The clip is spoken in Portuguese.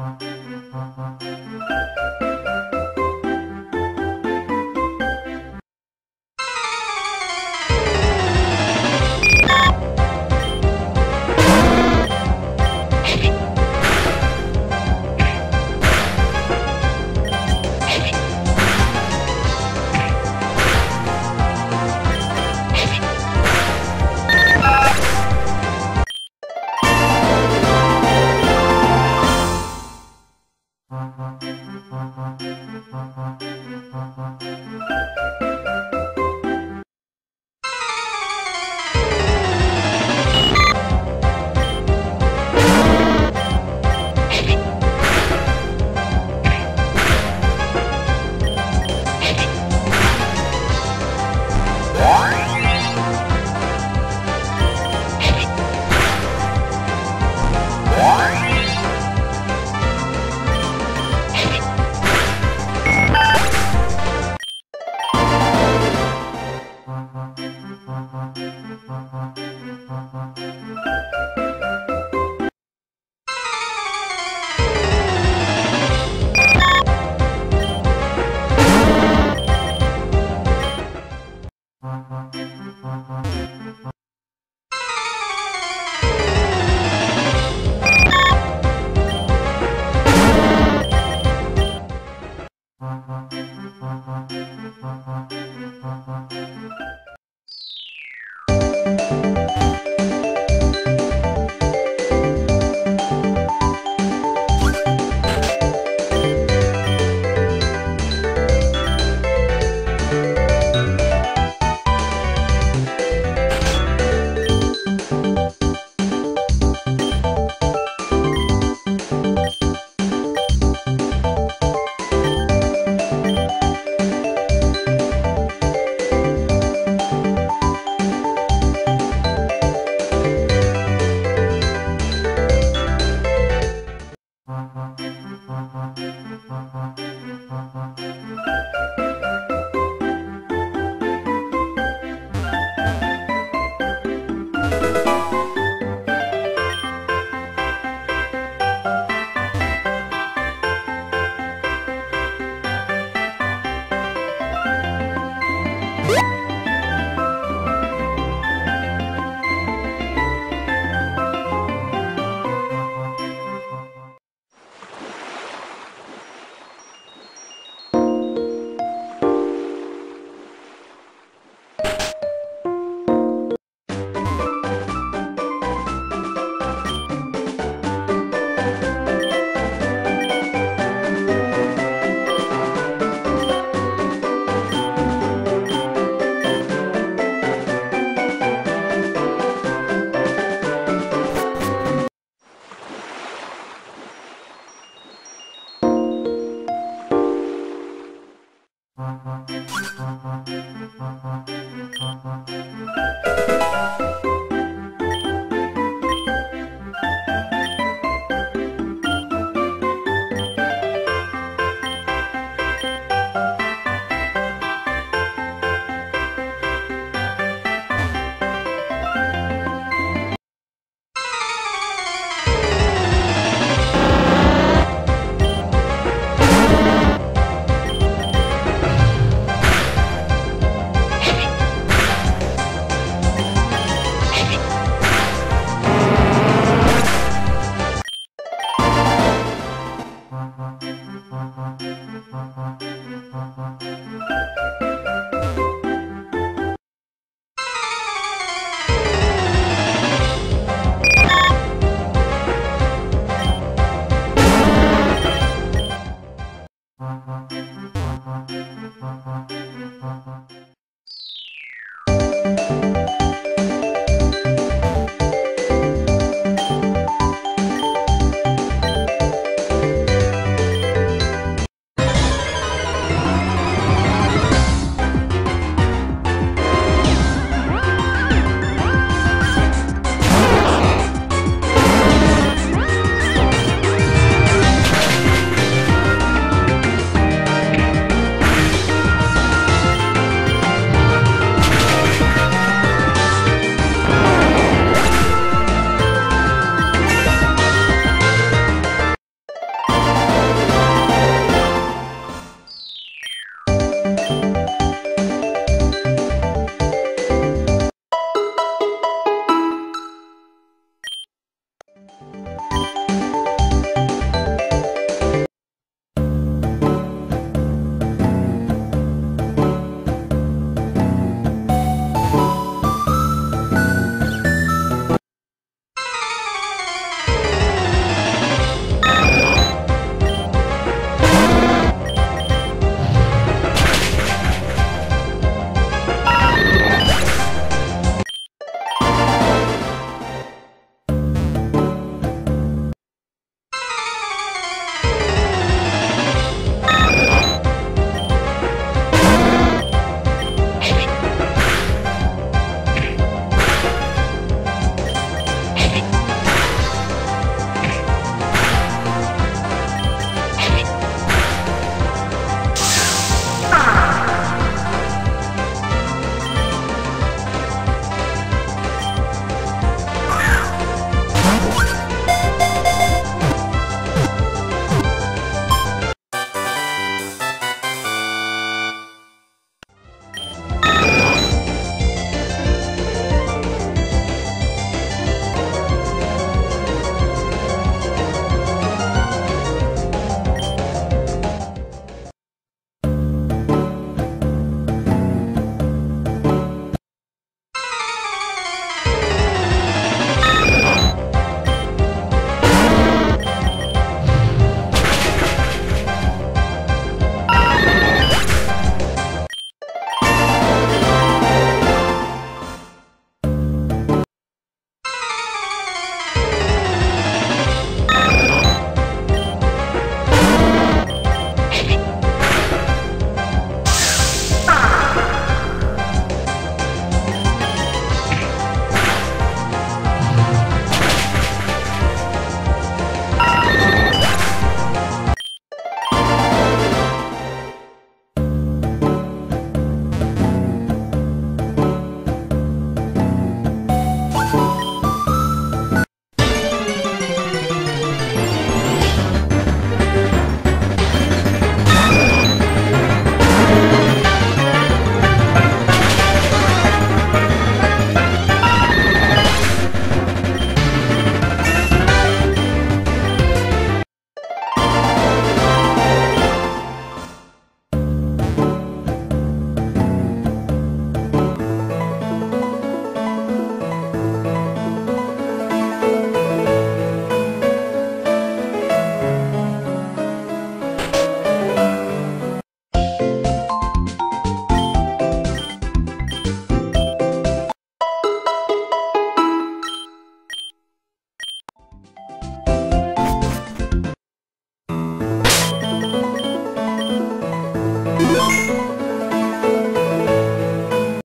Música